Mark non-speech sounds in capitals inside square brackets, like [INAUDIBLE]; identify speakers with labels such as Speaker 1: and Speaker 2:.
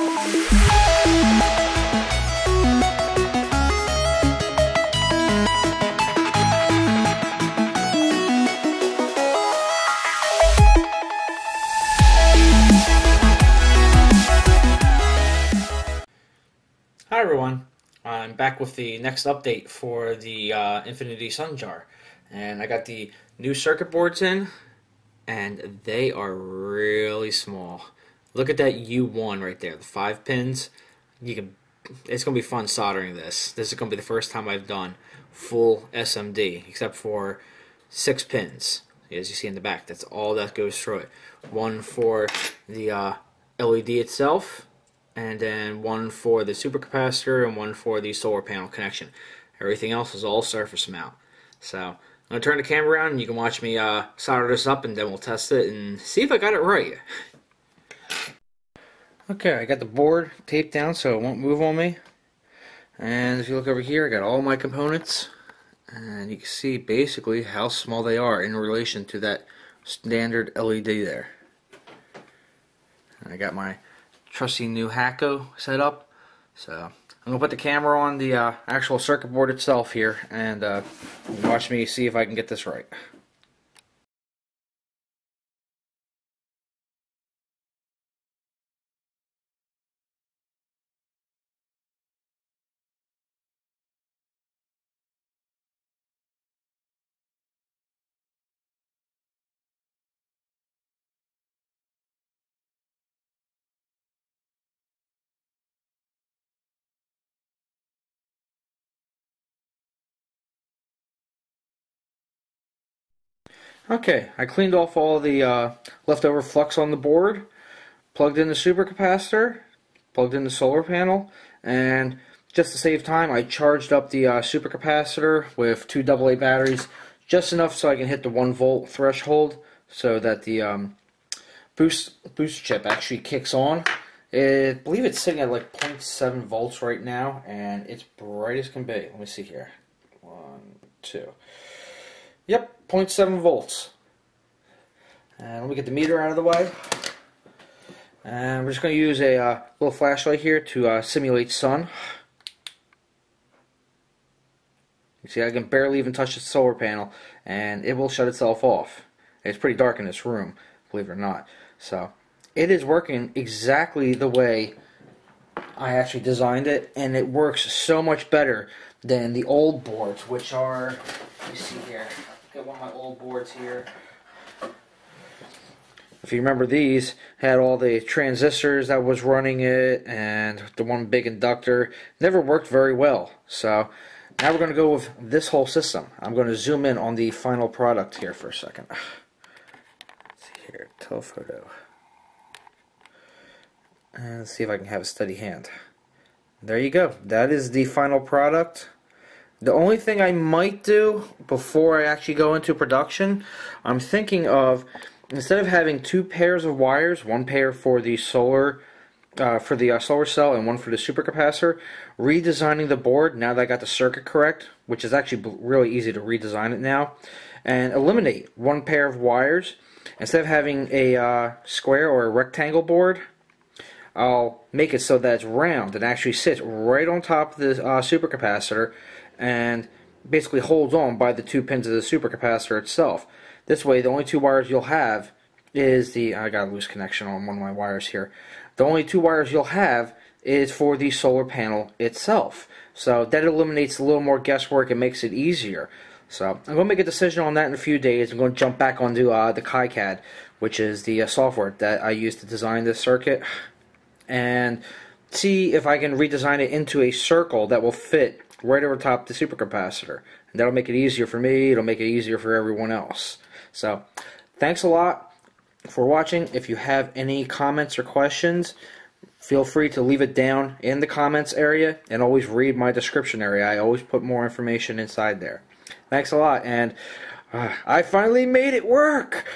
Speaker 1: Hi everyone, I'm back with the next update for the uh, Infinity Sun Jar. And I got the new circuit boards in, and they are really small. Look at that U1 right there, the five pins. You can, it's gonna be fun soldering this. This is gonna be the first time I've done full SMD, except for six pins, as you see in the back. That's all that goes through it. One for the uh, LED itself, and then one for the supercapacitor and one for the solar panel connection. Everything else is all surface mount. So I'm going to turn the camera around and you can watch me uh, solder this up and then we'll test it and see if I got it right. [LAUGHS] Okay, I got the board taped down so it won't move on me. And if you look over here, I got all my components. And you can see basically how small they are in relation to that standard LED there. I got my trusty new Hakko set up. So I'm gonna put the camera on the uh, actual circuit board itself here and uh, watch me see if I can get this right. Okay, I cleaned off all the uh, leftover flux on the board, plugged in the supercapacitor, plugged in the solar panel, and just to save time, I charged up the uh, supercapacitor with two AA batteries, just enough so I can hit the one volt threshold, so that the um, boost boost chip actually kicks on. It, I believe it's sitting at like 0.7 volts right now, and it's bright as can be. Let me see here. One, two. Yep, 0.7 volts. And let me get the meter out of the way. And we're just going to use a uh, little flashlight here to uh, simulate sun. You see, I can barely even touch the solar panel, and it will shut itself off. It's pretty dark in this room, believe it or not. So, it is working exactly the way I actually designed it, and it works so much better than the old boards, which are, you see here, Got one of my old boards here. If you remember these, had all the transistors that was running it and the one big inductor. Never worked very well. So now we're going to go with this whole system. I'm going to zoom in on the final product here for a second. [SIGHS] Let's see here, telephoto. And see if I can have a steady hand. There you go. That is the final product. The only thing I might do before I actually go into production, I'm thinking of instead of having two pairs of wires, one pair for the solar uh, for the uh, solar cell and one for the supercapacitor, redesigning the board now that I got the circuit correct, which is actually really easy to redesign it now, and eliminate one pair of wires. Instead of having a uh, square or a rectangle board, I'll make it so that it's round and actually sits right on top of the uh, supercapacitor and basically holds on by the two pins of the supercapacitor itself. This way, the only two wires you'll have is the I got a loose connection on one of my wires here. The only two wires you'll have is for the solar panel itself. So that eliminates a little more guesswork and makes it easier. So I'm going to make a decision on that in a few days. I'm going to jump back onto uh, the KiCad, which is the uh, software that I use to design this circuit, and see if I can redesign it into a circle that will fit right over top the supercapacitor. And that'll make it easier for me, it'll make it easier for everyone else. So, thanks a lot for watching. If you have any comments or questions, feel free to leave it down in the comments area and always read my description area. I always put more information inside there. Thanks a lot, and uh, I finally made it work!